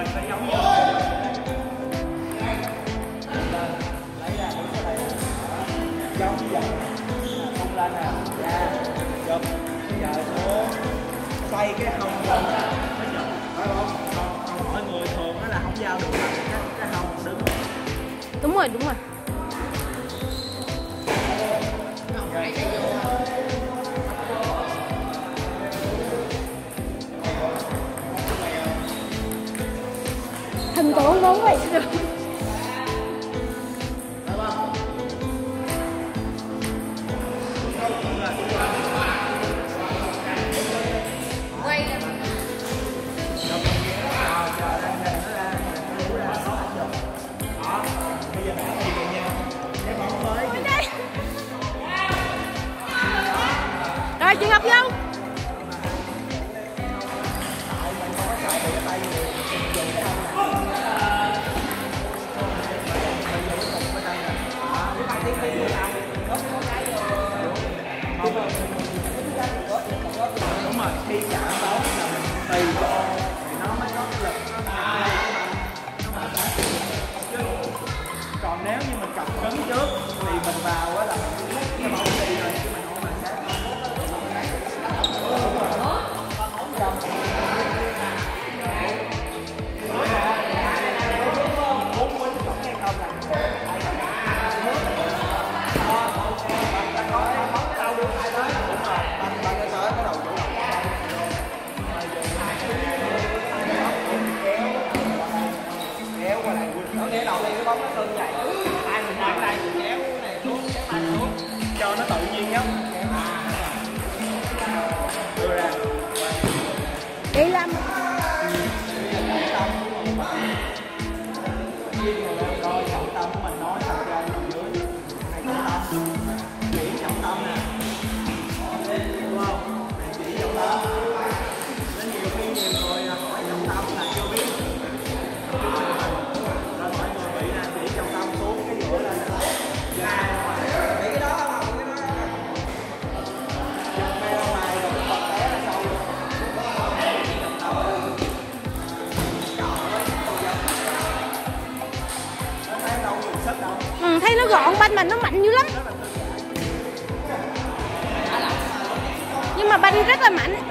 mình phải giống như lấy ra đứng ở đây giống như vậy không lên nè ra chụp giờ xuống xoay cái hông lên mới chụp phải không còn, còn mọi người thường á là không giao được cái, cái hông đứng đúng rồi đúng rồi. Thần bóng mới vậy. Đây. Rồi chị ngọc vô bóng nó cưng chạy tay mình đang đây mình kéo này xuống, kéo tay xuống. Cho nó tự nhiên nhất đưa ra đi làm ừ, bánh banh mà nó mạnh dữ lắm. Nhưng mà banh rất là mạnh.